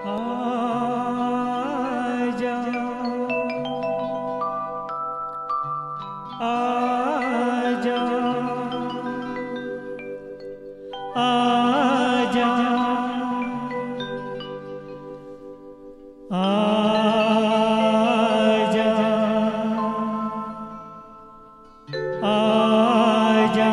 आजा आजा आजा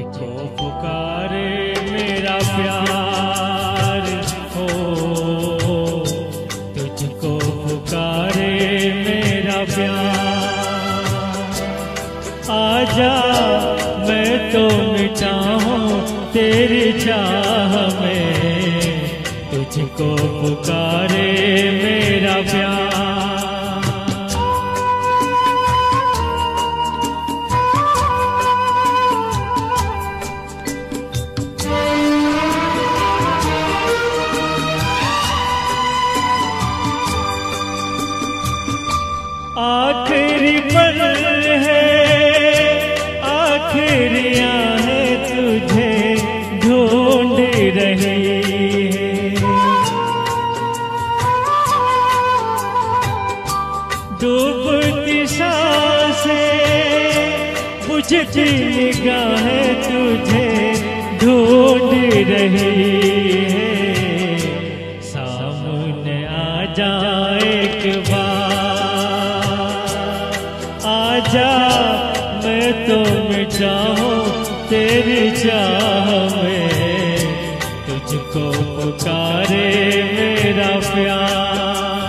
तुझको पुकारे मेरा प्यार। हो तुझको पुकारे मेरा प्यार। आजा, मैं तो मिटा हूँ तेरी चाह में। तुझको पुकारे मेरा प्यार। आखिरी पल है आखिरियाँ है तुझे ढूंढ रही है। तुझे ढूंढ रही है। सामने आ जा एक बार। आजा मैं तो मिटा हूँ तेरी चाह में। तुझको पुकारे मेरा प्यार।